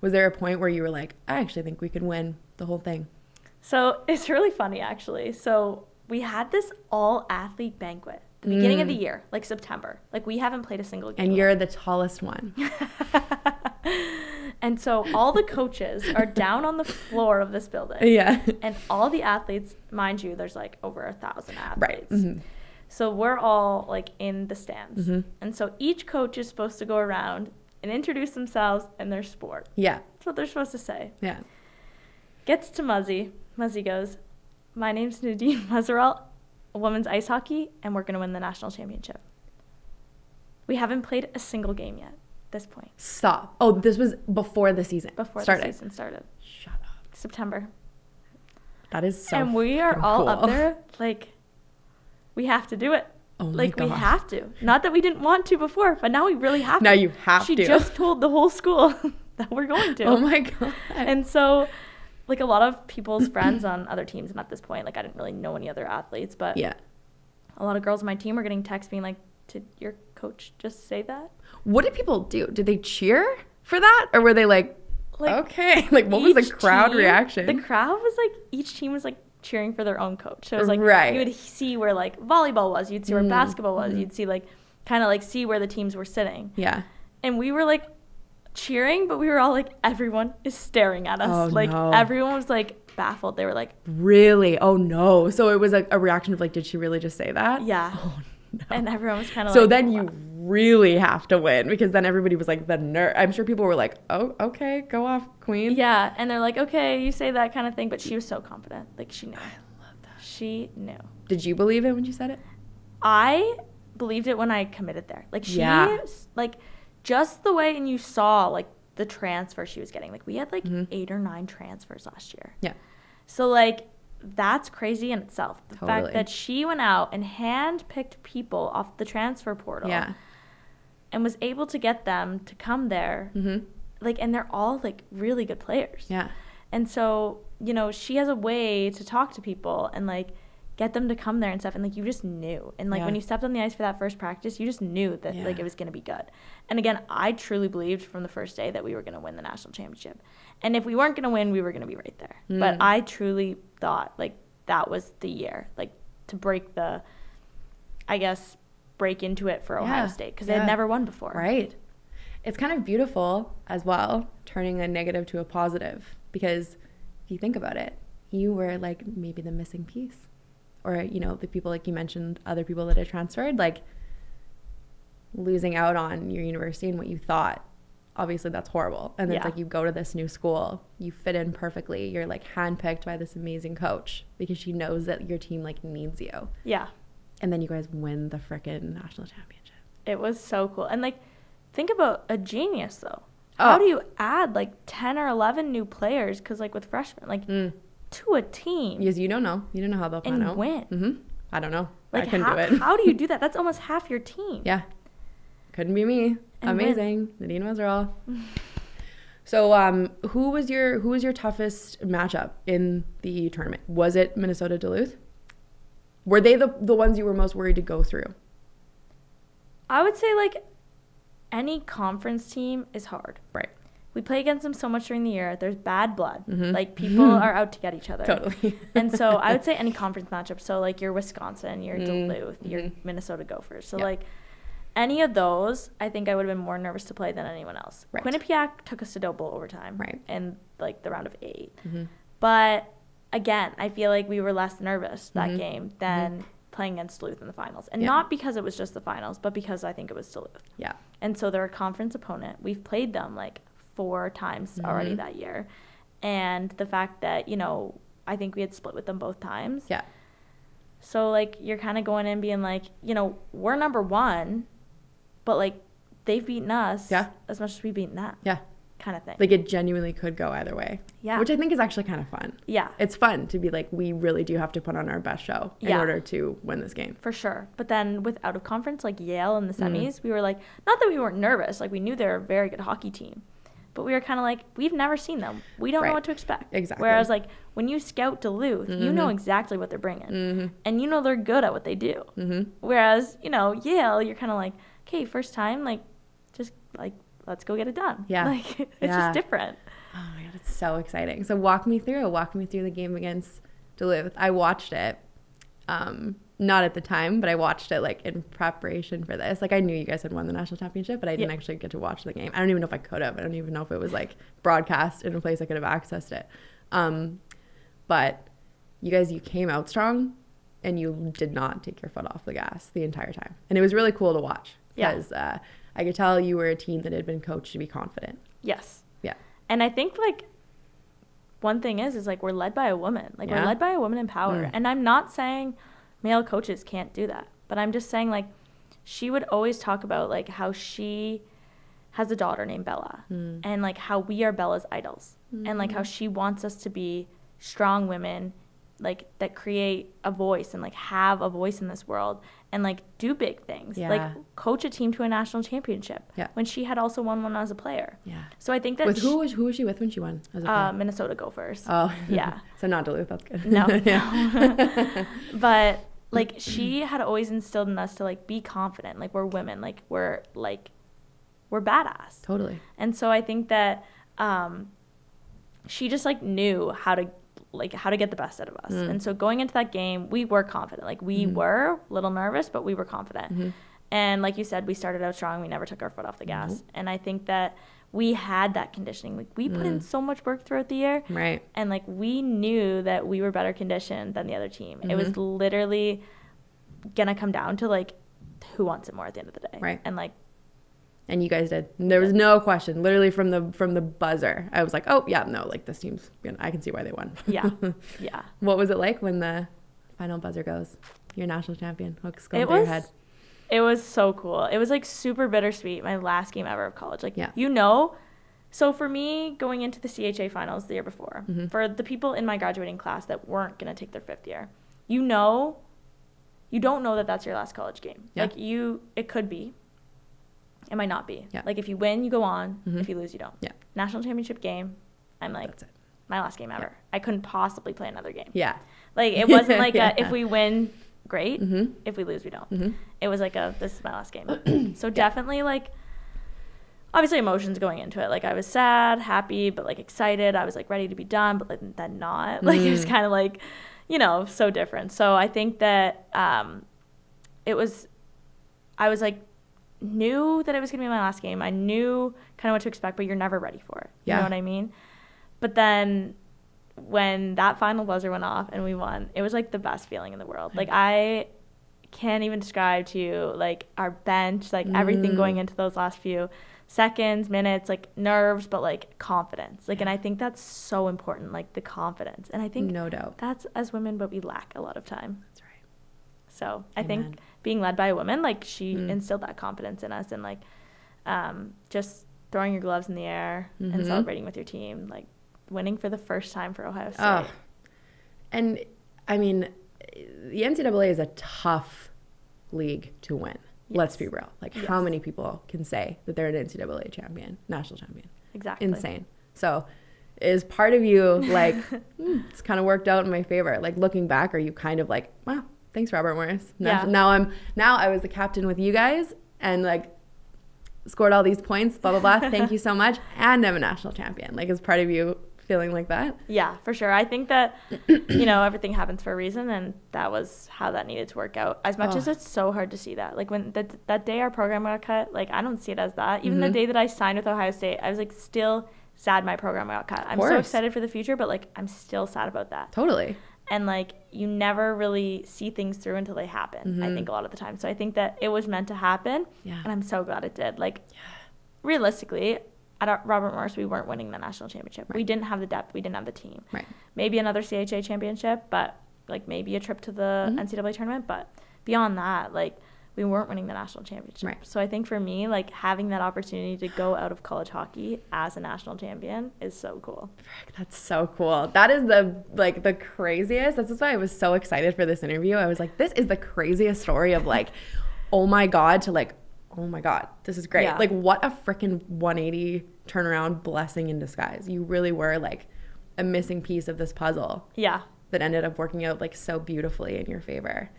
Was there a point where you were like, I actually think we could win the whole thing? So it's really funny actually. So we had this all athlete banquet the beginning of the year, like September. Like we haven't played a single game. Mm. And you're the tallest one. And so all the coaches are down on the floor of this building. yeah. And all the athletes, mind you, there's like over a thousand athletes. Right. Mhm. So we're all like in the stands. Mhm. And so each coach is supposed to go around and introduce themselves and their sport. Yeah. That's what they're supposed to say. Yeah. Gets to Muzzy. Muzzy goes, My name's Nadine Muzerall, women's ice hockey, and we're going to win the national championship. We haven't played a single game yet this point, Stop. Oh, this was before the season before started. the season started. Shut up. September. That is so. and we are all up there like, we have to do it. Oh like we have to. Not that we didn't want to before, but now we really have Now to. Now you have she to. just told the whole school that we're going to. Oh my god. And so, like a lot of people's friends on other teams, and at this point, like I didn't really know any other athletes, but yeah. a lot of girls on my team were getting texts being like, "Did your coach just say that?" What did people do? Did they cheer for that, or were they like, Like, okay? Like, what was the crowd team- reaction? The crowd was like, each team was like cheering for their own coach. So it was like Right. you would see where like volleyball was, you'd see where Mhm, basketball was, mhm. you'd see like kind of like see where the teams were sitting, yeah. and we were like cheering, but we were all like, everyone is staring at us. Oh, like no. everyone was like baffled. They were like, Really? Oh no. So it was like a reaction of like, did she really just say that? yeah, Oh no. and everyone was kind of so like, then you really have to win because then everybody was like the nerd. I'm sure people were like, oh, okay, go off, queen. Yeah, and they're like, okay, you say that kind of thing, but she was so confident. Like she knew. I love that. She knew. Did you believe it when you said it? I believed it when I committed there. Like she, Yeah. like just the way, and you saw like the transfer she was getting. Like we had like Mhm. eight or nine transfers last year. Yeah. So like that's crazy in itself. The Totally. fact that she went out and handpicked people off the transfer portal. Yeah. And was able to get them to come there. Mm-hmm. Like, and they're all like really good players. Yeah. And so, you know, she has a way to talk to people and like get them to come there and stuff. And like you just knew. And like when you stepped on the ice for that first practice, you just knew that like it was going to be good. And again, I truly believed from the first day that we were going to win the national championship. And if we weren't going to win, we were going to be right there. But Mm. I truly thought like that was the year, like to break the, I guess, break into it for Ohio Yeah. State because they Yeah. had never won before. Right. It's kind of beautiful as well, turning a negative to a positive. Because if you think about it, you were like maybe the missing piece. Or, you know, the people like you mentioned, other people that had transferred, like losing out on your university and what you thought. Obviously, that's horrible. And then it's like you go to this new school, you fit in perfectly. You're like handpicked by this amazing coach because she knows that your team like needs you. Yeah. And then you guys win the frickin' national championship. It was so cool. And like, think about a genius though. How Oh. do you add like 10 or 11 new players? Because, like, with freshmen, like, Mm. to a team Because you don't know. You don't know how they'll plan and out. win. hmm I don't know. Like, I couldn't how, do it. how do you do that? That's almost half your team. yeah. Couldn't be me. And win. Amazing. Nadine Muzerall. so um who was your who was your toughest matchup in the tournament? Was it Minnesota Duluth? Were they the the ones you were most worried to go through? I would say, like, any conference team is hard. Right. We play against them so much during the year. There's bad blood. Mhm. Like, people are out to get each other. Totally. and so I would say any conference matchup. So like your Wisconsin, your Mm, Duluth, your mhm. Minnesota Gophers. So Yeah. like any of those, I think I would have been more nervous to play than anyone else. Right. Quinnipiac took us to double overtime, Right. in like the round of 8 Mhm. But again, I feel like we were less nervous that Mhm. game than playing against Duluth in the finals, and Yeah. not because it was just the finals, but because I think it was Duluth. Yeah. And so they're a conference opponent. We've played them like four times already Mhm. that year. And the fact that, you know, I think we had split with them both times. Yeah. So like you're kind of going in being like, you know, we're number 1, but like they've beaten us Yeah. as much as we've beaten them. Yeah. Kind of thing. Like it genuinely could go either way. yeah. Which I think is actually kind of fun. yeah. It's fun to be like, we really do have to put on our best show in Yeah. order to win this game. For sure. But then with out of conference, like Yale in the Mm. semis, we were like, not that we weren't nervous, like we knew they're a very good hockey team, but we were kind of like, we've never seen them. We don't Right. know what to expect. Exactly. Whereas, like, when you scout Duluth, you know Mhm. exactly what they're bringing Mm-hmm. and you know they're good at what they do. Mm-hmm. Whereas, you know, Yale, you're kind of like, okay, first time, like, just like, let's go get it done. Yeah. Like, it's Yeah. just different. Oh my god, it's so exciting. So walk me through. Walk me through the game against Duluth. I watched it. Um, not at the time, but I watched it like in preparation for this. Like I knew you guys had won the national championship, but I didn't Yeah. actually get to watch the game. I don't even know if I could have. I don't even know if it was like broadcast in a place I could have accessed it. Um, but you guys, you came out strong, and you did not take your foot off the gas the entire time, and it was really cool to watch Yeah. because uh, I could tell you were a team that had been coached to be confident. Yes. Yeah. And I think like one thing is is like we're led by a woman. Like Yeah. we're led by a woman in power. Mm. And I'm not saying male coaches can't do that, but I'm just saying like she would always talk about like how she has a daughter named Bella Mm. and like how we are Bella's idols and like how she wants us to be strong women like that create a voice and like have a voice in this world and like do big things Yeah. like coach a team to a national championship Yeah. when she had also won one as a player Yeah. so i think that With sh- who was who was she with when she won? As a uh, minnesota gophers oh, yeah so not Duluth. That's good. no but like she had always instilled in us to like be confident like we're women like we're like we're badass totally. and so i think that um she just like knew how to like how to get the best out of us Mm. and so going into that game we were confident like we Mhm. were a little nervous but we were confident Mhm. and like you said we started out strong we never took our foot off the gas Nope. and i think that we had that conditioning like we put in Mm. so much work throughout the year Right. and like we knew that we were better conditioned than the other team. It was Mhm. literally gonna come down to like who wants it more at the end of the day. Right. And like And you guys did. There was no question. Literally from the from the buzzer, I was like, "Oh yeah, no, like this team's. Gonna, I can see why they won." yeah, yeah. what was it like when the final buzzer goes? You're national champion. What's going It through was your head? it was so cool. It was like super bittersweet. My last game ever of college. Like Yeah. you know. So for me, going into the CHA finals the year before, Mhm. for the people in my graduating class that weren't gonna take their fifth year, you know, you don't know that that's your last college game. Yeah. Like you, it could be. It might not be. Yeah. Like if you win, you go on. Mhm. If you lose, you don't. Yeah. National championship game. I'm like That's it. my last game ever. I couldn't possibly play another game. Yeah. Like it wasn't like Yeah. a, if we win, great. Mm-hmm. If we lose, we don't. Mm-hmm. It was like a this is my last game. so definitely like obviously emotions going into it. Like I was sad, happy, but like excited. I was like ready to be done, but like, then not. Like it was Mm. kind of like, you know, so different. So I think that um, it was. I was like knew that it was gonna be my last game. I knew kind of what to expect, but you're never ready for it. Yeah. You know what I mean? But then when that final buzzer went off and we won, it was like the best feeling in the world. Like I can't even describe to you like our bench, like everything Mm. going into those last few seconds, minutes, like nerves, but like confidence. Like and I think that's so important, like the confidence. And I think No doubt. that's as women what we lack a lot of time. That's right. So I Amen. think being led by a woman, like she Mm. instilled that confidence in us and like um, just throwing your gloves in the air Mhm. and celebrating with your team, like winning for the first time for Ohio State. Oh. And I mean, the NCAA is a tough league to win. Let's be real. Like, how many people can say that they're an NCAA champion, national champion? Exactly. Insane. So, is part of you like, hmm, it's kind of worked out in my favor? Like, looking back, are you kind of like, wow, thanks, Robert Morris. Now, Yeah. now I'm, now I was the captain with you guys and like, scored all these points, blah, blah, blah. Thank you so much. And I'm a national champion. Like, is part of you feeling like that? Yeah, for sure. I think that you know everything happens for a reason, and that was how that needed to work out. As much Oh. as it's so hard to see that, like when that that day our program got cut, like I don't see it as that. Even Mhm. the day that I signed with Ohio State, I was like still sad my program got cut. I'm so excited for the future, but like I'm still sad about that. Totally. And like you never really see things through until they happen i Mhm. think a lot of the time so i think that it was meant to happen Yeah. and i'm so glad it did like realistically at robert morris we weren't winning the national championship we didn't have the depth we didn't have the team Right. maybe another cha championship but like maybe a trip to the Mhm. ncaa tournament but beyond that like we weren't winning the national championship Right. so i think for me like having that opportunity to go out of college hockey as a national champion is so cool Frick, That's so cool. That is the like the craziest. This is why I was so excited for this interview. I was like, this is the craziest story of like, oh my god, to like, oh my god, this is great. Yeah. Like, what a freaking 180 turnaround blessing in disguise. You really were like a missing piece of this puzzle yeah that ended up working out like so beautifully in your favor.